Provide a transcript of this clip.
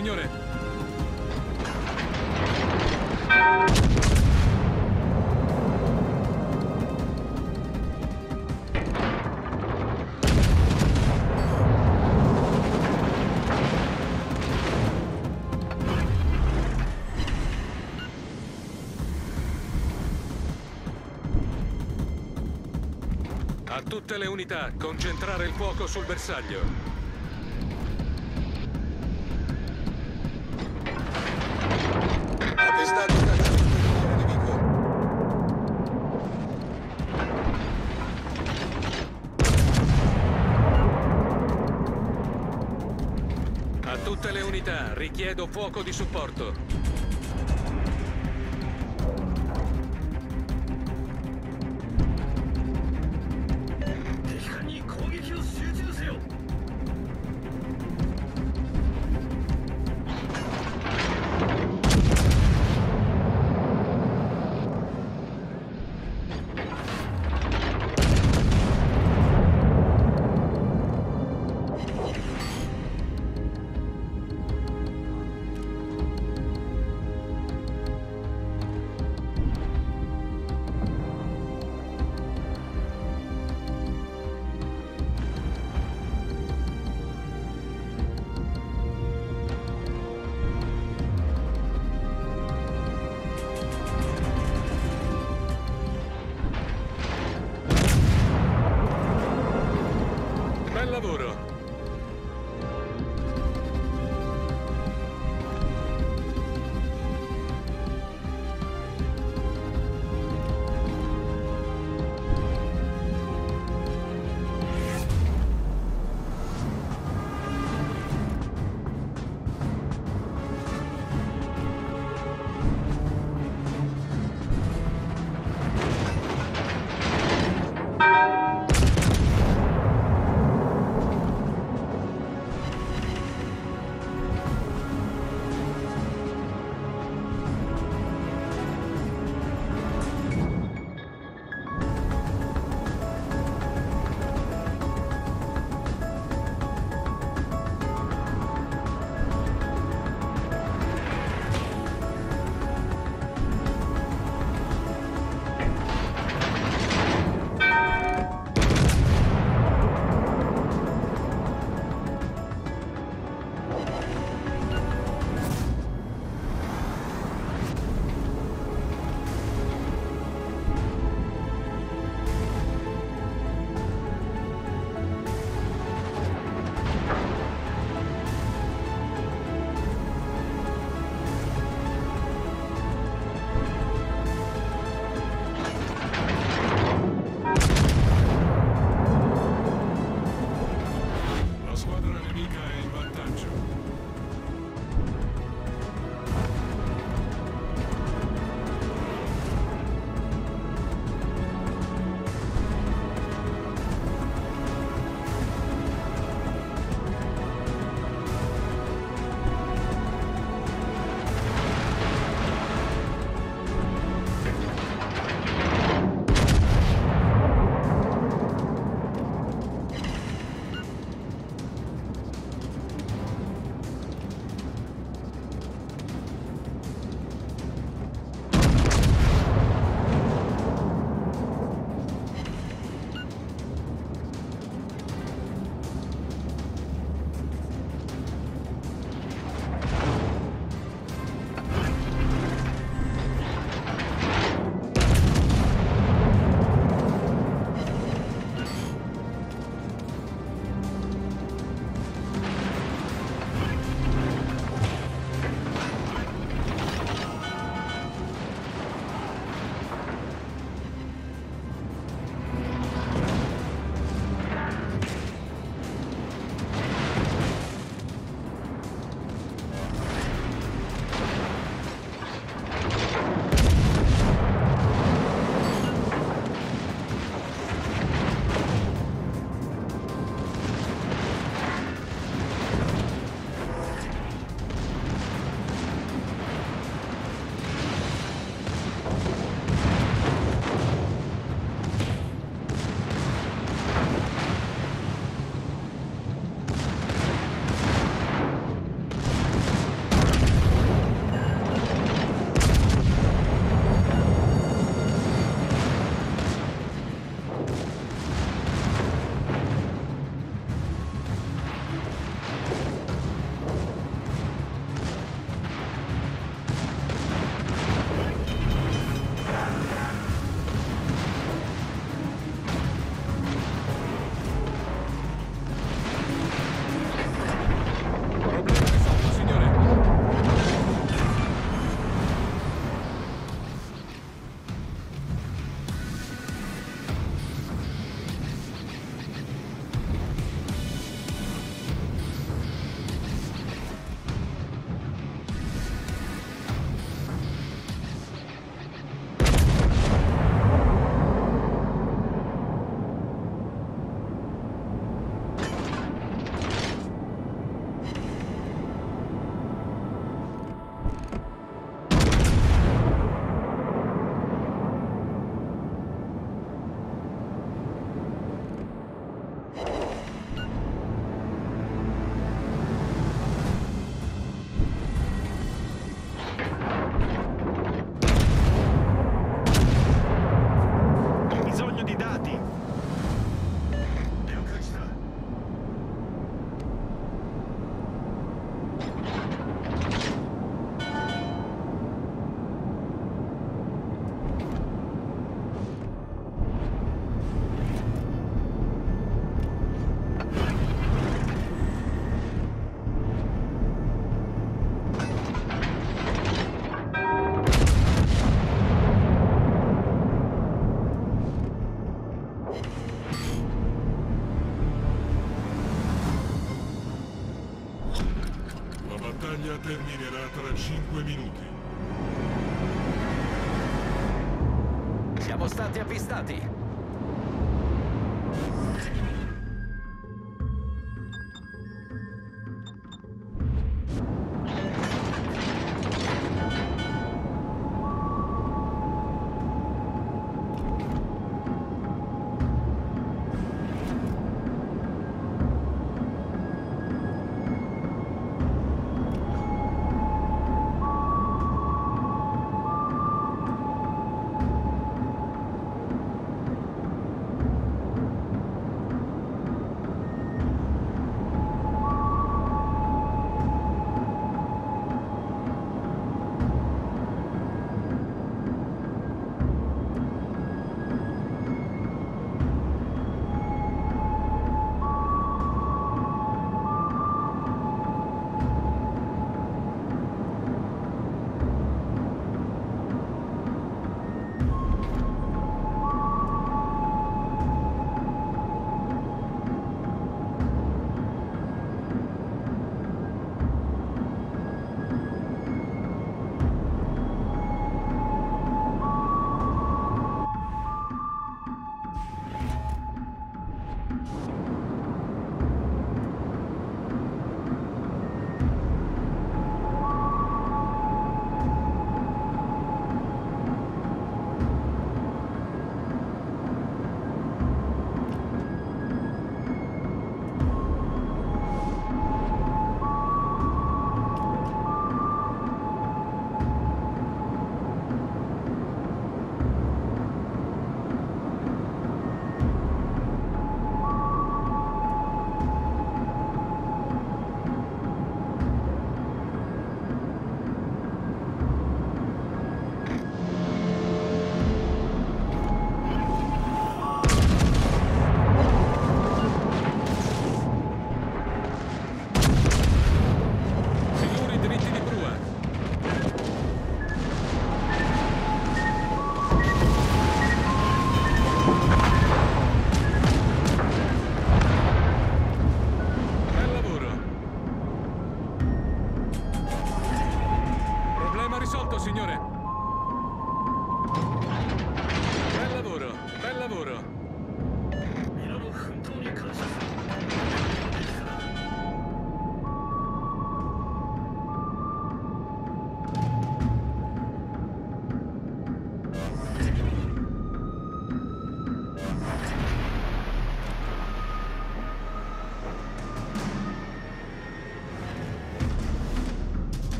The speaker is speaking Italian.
Signore. A tutte le unità, concentrare il fuoco sul bersaglio. Unità, richiedo fuoco di supporto. 5 minuti. Siamo stati avvistati.